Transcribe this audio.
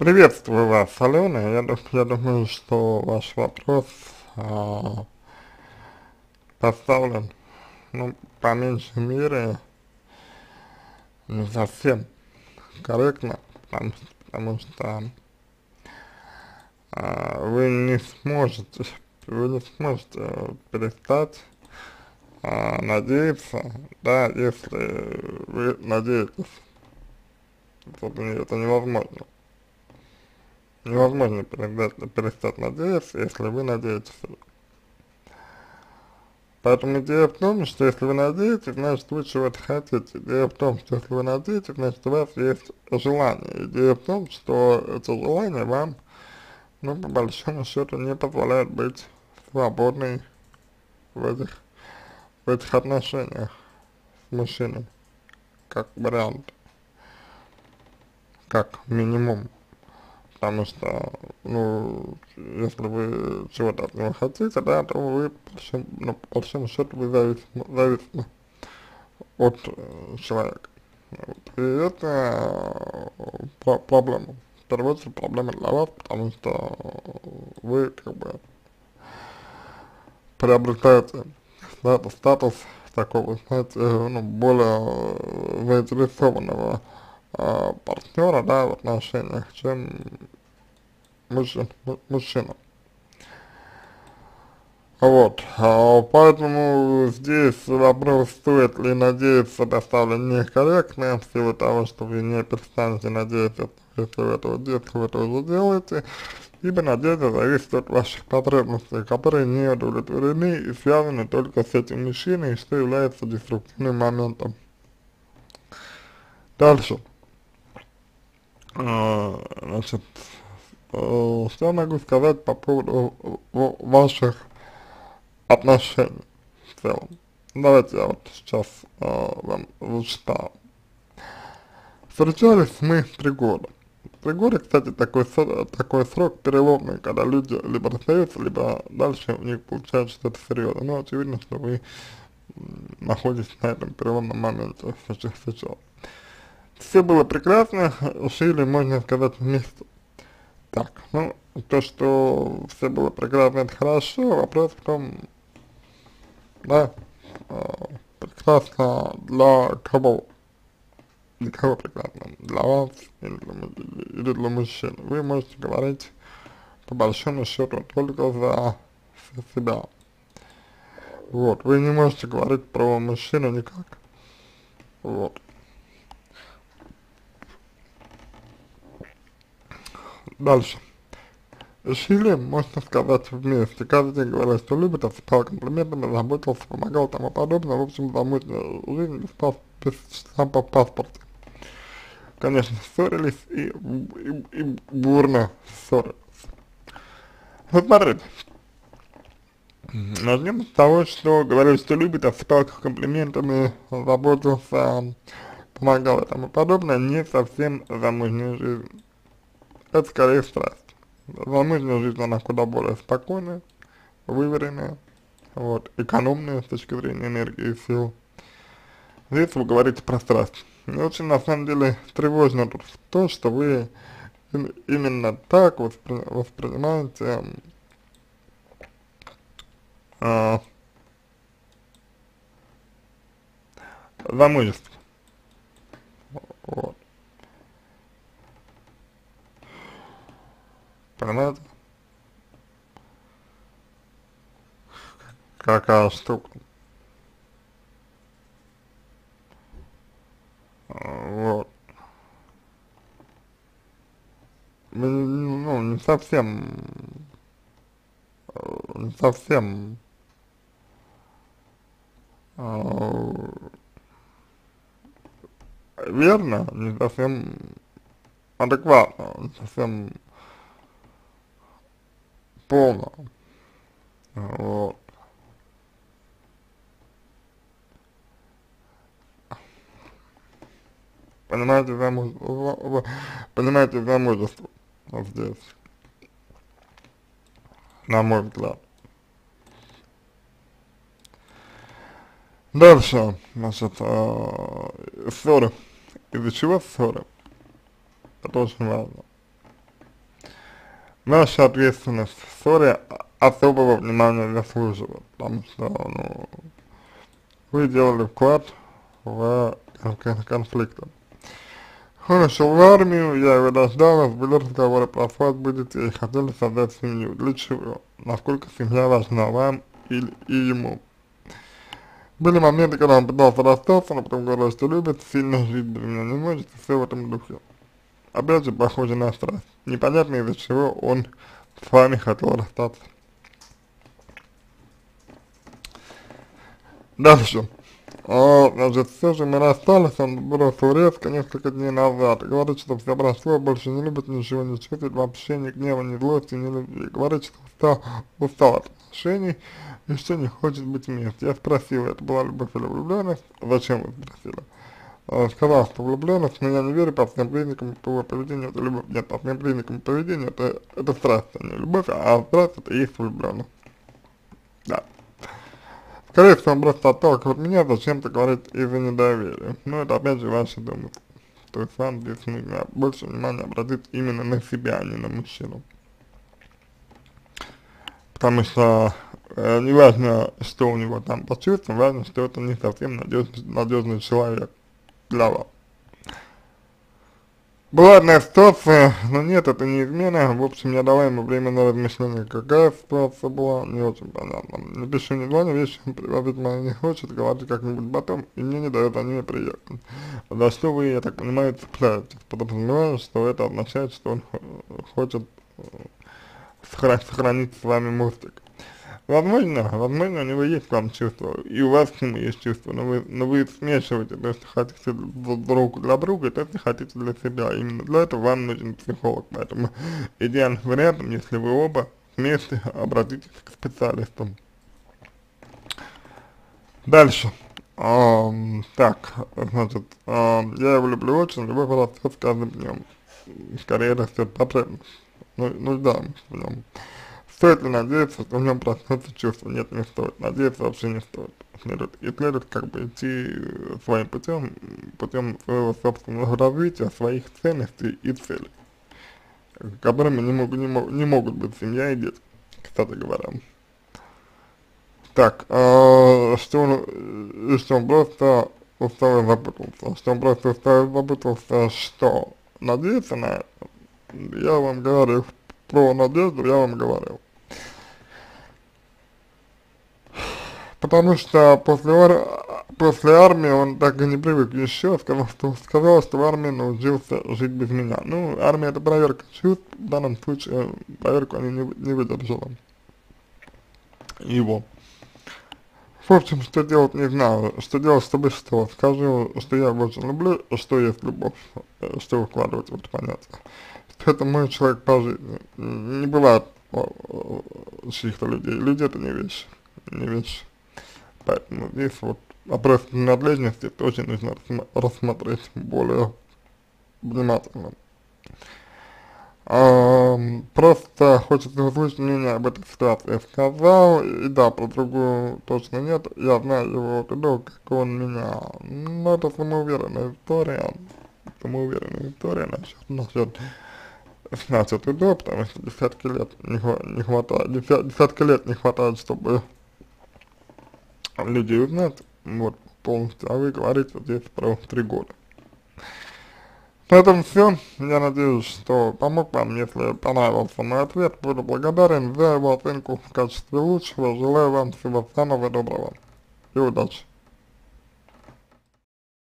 Приветствую вас, Алена. Я, я думаю, что ваш вопрос а, поставлен, ну, по меньшей мере, не совсем корректно, потому, потому что а, вы не сможете, вы не сможете перестать а, надеяться, да, если вы надеетесь. Это, это невозможно. Невозможно перестать, надеяться, если вы надеетесь. Поэтому идея в том, что если вы надеетесь, значит вы чего-то хотите. Идея в том, что если вы надеетесь, значит у вас есть желание. Идея в том, что это желание вам, ну, по большому счету, не позволяет быть свободной в этих, в этих отношениях с мужчиной, как вариант, как минимум потому что, ну, если вы чего-то от него хотите, да, то вы, ну, по большому счету, вы зависимы, зависимы от э, человека. Вот. И это э, про проблема. В первую очередь проблема для вас, потому что вы, как бы, приобретаете статус, статус такого, знаете, ну, более заинтересованного э, партнера, да, в отношениях, чем мужчин, мужчина. Вот, а, поэтому здесь вопрос, стоит ли надеяться, поставлен некорректно, в силу того, что вы не перестанете надеяться, если вы этого, если вы этого сделаете, ибо надежда зависит от ваших потребностей, которые не удовлетворены и связаны только с этим мужчиной, что является деструктивным моментом. Дальше. А, значит, э, что могу сказать по поводу ваших отношений в целом. Давайте я вот сейчас э, вам зачитаю. Встречались мы три года. Три года, кстати, такой, такой срок переломный, когда люди либо расстаются, либо дальше у них получается что-то серьезное. Но очевидно, что вы находитесь на этом переломном моменте сейчас все было прекрасно, жили, можно сказать, вместе. Так, ну, то, что все было прекрасно, это хорошо, вопрос в том, да, э, прекрасно для кого? Для кого прекрасно? Для вас или для, или для мужчин? Вы можете говорить, по большому счету, только за себя. Вот, вы не можете говорить про мужчину никак. Вот. Дальше. Жили, можно сказать, вместе. Каждый день говорил, что любит, осыпал комплиментами, заботился, помогал тому подобное. В общем, замутная жизнь пас без штампа в паспорте. Конечно, ссорились и, и, и бурно ссорились. Вот смотрите. Начнем с того, что говорил, что любит, осыпал комплиментами, заботился, помогал и тому подобное, не совсем замужняя жизнь это скорее страсть. Замужняя жизнь, она куда более спокойная, выверенная, вот, экономная с точки зрения энергии и сил. Здесь вы говорите про страсть. Мне очень, на самом деле, тревожно то, что вы именно так воспри воспринимаете э, замужество. Вот. Понимаете? Какая штука. Вот. Ну, не совсем, не совсем верно, не совсем адекватно, не совсем полно. Вот. Понимаете, замужество, понимаете, замужество здесь, на мой взгляд. Дальше, значит, э, ссоры. Из-за чего ссоры? Это очень важно. Ваша ответственность в ссоре особого внимания заслуживает, потому что, ну, вы делали вклад в конфликт. Хорошо, в армию, я его дождалась, были разговоры про свадьбу детей, хотели создать семью. Для чего? Насколько семья важна вам и, и ему? Были моменты, когда он пытался расстаться, но потом говорил, что любит, сильно жить без меня не может, и все в этом духе. Опять же, похоже на страсть. Непонятно из-за чего он с вами хотел расстаться. Дальше. А, значит, все же мы расстались, он бросил резко несколько дней назад. Говорит, что все прошло, больше не любит, ничего не чувствует, вообще ни гнева, ни злости, ни любви. Говорит, что устал, устал от отношений, и что не хочет быть вместе. Я спросил, это была любовь или влюбленность? Зачем вы спросили? Сказал, что влюбленность, но я не верю по всем признакам твоего поведения, это любовь. Нет, по всем признакам поведения, это, это страсть, а не любовь, а страсть это и есть влюбленность. Да. Скорее всего, он просто отталкивает меня, зачем-то говорит из-за недоверия. Но это опять же ваши домыслы. То есть вам здесь нужно больше внимания обратить именно на себя, а не на мужчину. Потому что э, не важно, что у него там по чувствам, важно, что это не совсем надежный, надежный человек для вас. Была одна ситуация, но нет, это не измена. В общем, я дала ему время на размышление, какая ситуация была, не очень понятно. Не пишу ни два, ни вещи, приводить меня не хочет, говорит как-нибудь потом, и мне не дает они приехать. За что вы, я так понимаю, цепляетесь, подразумеваю, что это означает, что он хочет э, сохранить с вами мостик. Возможно, возможно, у него есть к вам чувства, и у вас к нему есть чувства, но вы, но вы смешиваете то, что хотите друг для друга, и то, что хотите для себя. Именно для этого вам нужен психолог, поэтому идеальным вариантом, если вы оба вместе обратитесь к специалистам. Дальше. Um, так, значит, um, я его люблю очень, любовь растет с каждым днем. Скорее растет потребность. Ну, нужда в нем. Стоит ли надеяться, что в нем проснется чувство? Нет, не стоит. Надеяться вообще не стоит. Следует, и следует как бы идти своим путем, путем своего собственного развития, своих ценностей и целей, которыми не, могут не, мог, не могут быть семья и дети, кстати говоря. Так, э, что он, что он просто устал и запутался, что он просто устал и запутался, что надеяться на это, я вам говорю, про надежду я вам говорил. Потому что после, ар после армии он так и не привык еще, сказал, что, сказал, что в армии научился жить без меня. Ну, армия это проверка чувств, в данном случае проверку они не, не выдержала его. В общем, что делать не знаю, что делать, чтобы что, скажу, что я его очень люблю, что есть любовь, что вкладывать в это понятие. Что это мой человек по жизни. Не бывает чьих-то людей, люди это не вещи, не вещи. Поэтому здесь вот вопрос принадлежности тоже нужно рассмотреть более внимательно. А, просто хочется услышать мнение об этой ситуации. Я сказал, и да, про другую точно нет. Я знаю его виду, как он меня. Но это самоуверенная история. Самоуверенная история насчет, насчет насчет виду, потому что десятки лет не, не хватает, десятки лет не хватает, чтобы людей узнать, вот, полностью, а вы говорите здесь про три года. На этом все. Я надеюсь, что помог вам. Если понравился мой ответ, буду благодарен за его оценку в качестве лучшего. Желаю вам всего самого доброго и удачи.